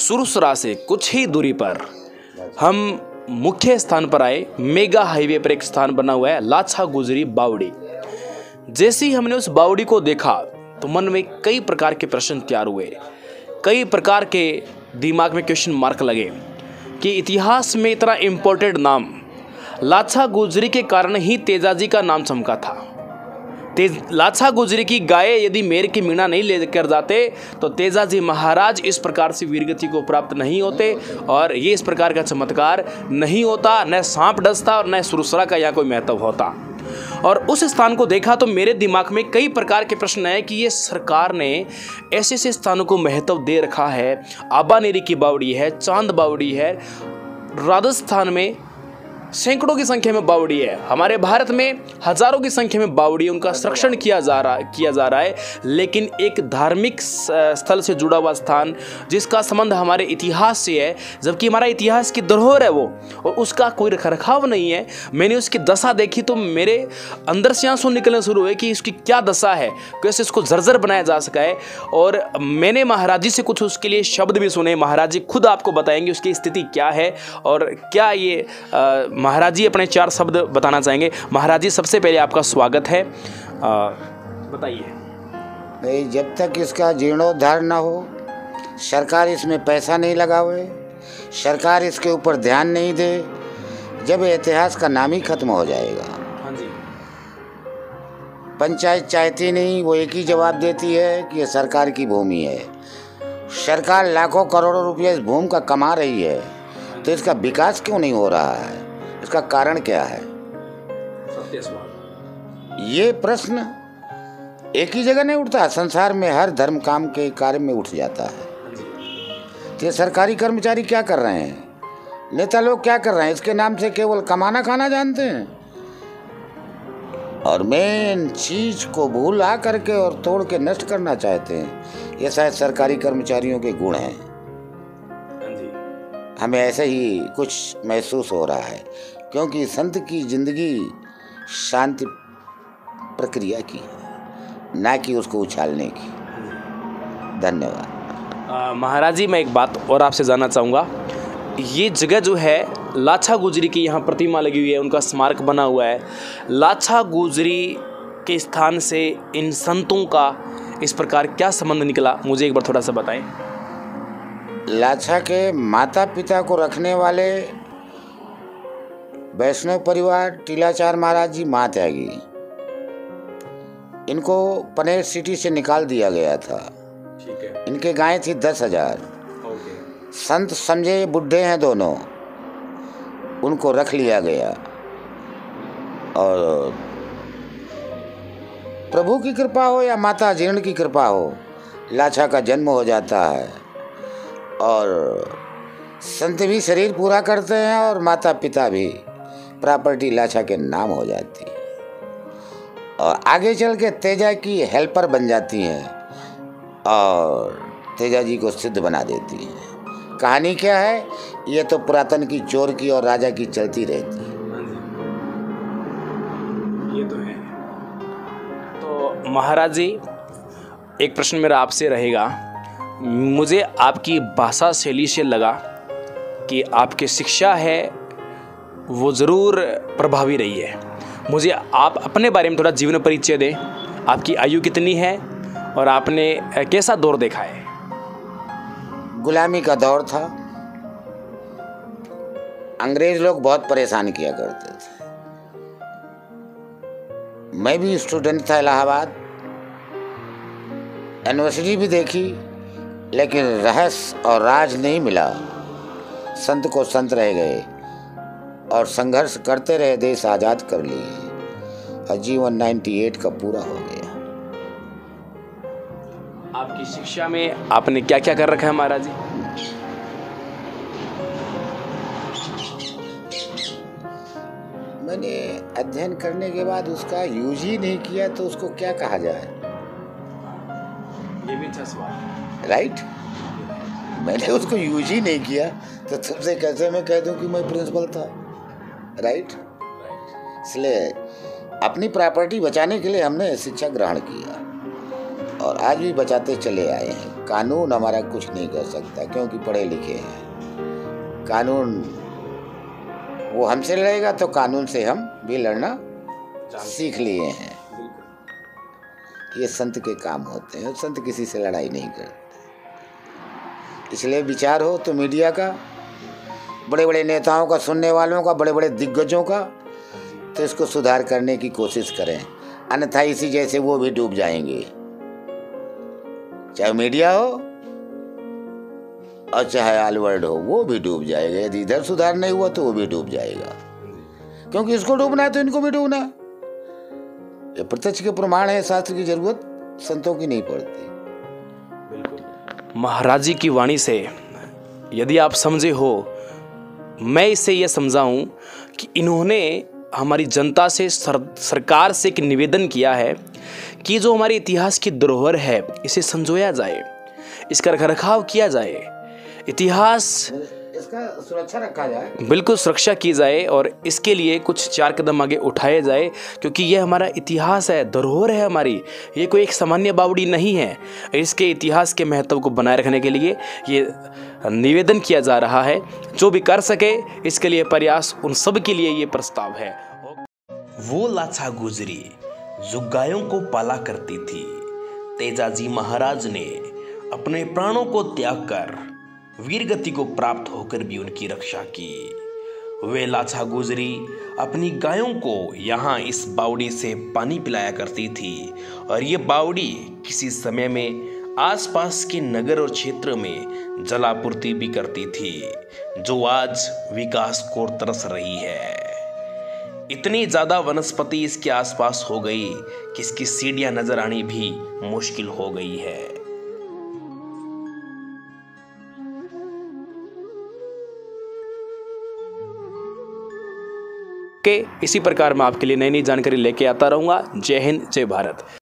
सुरसरा से कुछ ही दूरी पर हम मुख्य स्थान पर आए। मेगा हाईवे पर एक स्थान बना हुआ है, लाछा गुजरी बावड़ी। जैसे ही हमने उस बावड़ी को देखा तो मन में कई प्रकार के प्रश्न तैयार हुए। कई प्रकार के दिमाग में क्वेश्चन मार्क लगे कि इतिहास में इतना इम्पोर्टेंट नाम, लाछा गुजरी के कारण ही तेजाजी का नाम चमका था। तेज लाछा गुजरी की गाय यदि मेर की मीणा नहीं लेकर जाते तो तेजाजी महाराज इस प्रकार से वीरगति को प्राप्त नहीं होते और ये इस प्रकार का चमत्कार नहीं होता, न सांप डसता और न सुरसरा का यहाँ कोई महत्व होता। और उस स्थान को देखा तो मेरे दिमाग में कई प्रकार के प्रश्न आए कि ये सरकार ने ऐसे ऐसे स्थानों को महत्व दे रखा है। आबानेरी की बावड़ी है, चाँद बावड़ी है, राजस्थान में सैकड़ों की संख्या में बावड़ी है। हमारे भारत में हज़ारों की संख्या में बावड़ी उनका संरक्षण किया जा रहा किया जा रहा है। लेकिन एक धार्मिक स्थल से जुड़ा हुआ स्थान जिसका संबंध हमारे इतिहास से है जबकि हमारा इतिहास की धरोहर है वो और उसका कोई रखरखाव नहीं है। मैंने उसकी दशा देखी तो मेरे अंदर से आँसू निकलने शुरू हुए कि इसकी क्या दशा है कैसे इसको जर्जर बनाया जा सका है। और मैंने महाराज जी से कुछ उसके लिए शब्द भी सुने। महाराज जी खुद आपको बताएँगे उसकी स्थिति क्या है और क्या ये आ, महाराज जी अपने चार शब्द बताना चाहेंगे। महाराज जी सबसे पहले आपका स्वागत है। बताइए। भाई जब तक इसका जीर्णोद्धार ना हो सरकार इसमें पैसा नहीं लगावे सरकार इसके ऊपर ध्यान नहीं दे जब इतिहास का नाम ही खत्म हो जाएगा। हाँ जी। पंचायत चाहती नहीं वो एक ही जवाब देती है कि ये सरकार की भूमि है। सरकार लाखों करोड़ों रुपये इस भूमि का कमा रही है तो इसका विकास क्यों नहीं हो रहा है? इसका कारण क्या है? ये प्रश्न एक ही जगह नहीं उठता संसार में हर धर्म काम के कार्य में उठ जाता है। तो ये सरकारी कर्मचारी क्या कर रहे हैं? नेता लोग क्या कर रहे हैं? इसके नाम से केवल कमाना खाना जानते हैं? और मेन चीज़ को भूल आ करके और तोड़ के नष्ट करना चाहते हैं ये शायद सरकारी कर्मचारियों के गुण हैं। हमें ऐसा ही कुछ महसूस हो रहा है, क्योंकि संत की ज़िंदगी शांति प्रक्रिया की है, ना कि उसको उछालने की। धन्यवाद। महाराज जी मैं एक बात और आपसे जानना चाहूँगा। ये जगह जो है, लाछा गुजरी की यहाँ प्रतिमा लगी हुई है, उनका स्मारक बना हुआ है। लाछा गुजरी के स्थान से इन संतों का इस प्रकार क्या संबंध निकला, मुझे एक बार थोड़ा सा बताएँ। लाछा के माता पिता को रखने वाले वैष्णव परिवार टीलाचार महाराज जी माँ त्यागी। इनको पनेर सिटी से निकाल दिया गया था। ठीक है। इनके गाय थी दस हज़ार। संत समझे बुढ़े हैं दोनों। उनको रख लिया गया। और प्रभु की कृपा हो या माता जीर्ण की कृपा हो लाछा का जन्म हो जाता है। और संत भी शरीर पूरा करते हैं और माता पिता भी प्रॉपर्टी लाछा के नाम हो जाती है। और आगे चल के तेजा की हेल्पर बन जाती हैं और तेजा जी को सिद्ध बना देती हैं। कहानी क्या है? ये तो पुरातन की चोर की और राजा की चलती रहती है। ये तो है। तो महाराज जी, एक प्रश्न मेरा आपसे रहेगा। मुझे आपकी भाषा शैली से लगा कि आपकी शिक्षा है, वो ज़रूर प्रभावी रही है। मुझे आप अपने बारे में थोड़ा जीवन परिचय दें। आपकी आयु कितनी है और आपने कैसा दौर देखा है? गुलामी का दौर था। अंग्रेज़ लोग बहुत परेशान किया करते थे। मैं भी स्टूडेंट था इलाहाबाद। यूनिवर्सिटी भी देखी। लेकिन रहस्य और राज नहीं मिला। संत को संत रह गए और संघर्ष करते रहे देश आज़ाद कर लिए और जीवन 98 का पूरा हो गया। आपकी शिक्षा में आपने क्या क्या कर रखा है महाराज जी? मैंने अध्ययन करने के बाद उसका यूज़ ही नहीं किया तो उसको क्या कहा जाए? ये भी अच्छा सवाल राइट मैंने उसको यूज़ ही नहीं किया। तो तुमसे कैसे मैं कह दूँ कि मैं प्रिंसिपल था? राइट इसलिए अपनी प्रॉपर्टी बचाने के लिए हमने शिक्षा ग्रहण किया। और आज भी बचाते चले आए हैं। कानून हमारा कुछ नहीं कर सकता क्योंकि पढ़े लिखे हैं। कानून वो हमसे लड़ेगा तो कानून से हम भी लड़ना सीख लिए हैं। ये संत के काम होते हैं, संत किसी से लड़ाई नहीं करते। इसलिए विचार हो तो मीडिया का बड़े बड़े नेताओं का, सुनने वालों का बड़े बड़े दिग्गजों का तो इसको सुधार करने की कोशिश करें। अन्यथा इसी जैसे वो भी डूब जाएँगे। चाहे मीडिया हो और चाहे आलवर्ड हो, वो भी डूब जाएगा। यदि इधर सुधार नहीं हुआ तो वो भी डूब जाएगा। क्योंकि इसको डूबना है तो इनको भी डूबना है। ये प्रत्यक्ष के प्रमाण है शास्त्र की ज़रूरत संतों की नहीं पड़ती। महाराज जी की वाणी से यदि आप समझे हो मैं इससे यह समझाऊं कि इन्होंने हमारी जनता से सर, सरकार से एक निवेदन किया है कि जो हमारे इतिहास की धरोहर है इसे संजोया जाए इसका रखरखाव किया जाए। इतिहास इसका सुरक्षा रखा जाए। बिल्कुल सुरक्षा की जाए और इसके लिए कुछ चार कदम आगे उठाए जाए क्योंकि यह हमारा इतिहास है धरोहर है हमारी। ये कोई एक सामान्य बावड़ी नहीं है। इसके इतिहास के महत्व को बनाए रखने के लिए ये निवेदन किया जा रहा है। जो भी कर सके इसके लिए प्रयास उन सब के लिए ये प्रस्ताव है। वो लाछा गुजरी जो गायों को पाला करती थी तेजाजी महाराज ने अपने प्राणों को त्याग कर वीर गति को प्राप्त होकर भी उनकी रक्षा की। वे लाछा गुजरी अपनी गायों को यहाँ इस बावड़ी से पानी पिलाया करती थी और ये बावड़ी किसी समय में आसपास के नगर और क्षेत्र में जलापूर्ति भी करती थी, जो आज विकास को तरस रही है। इतनी ज़्यादा वनस्पति इसके आसपास हो गई कि इसकी सीढ़ियाँ नज़र आनी भी मुश्किल हो गई है। के इसी प्रकार मैं आपके लिए नई नई जानकारी लेके आता रहूँगा। जय हिंद, जय भारत।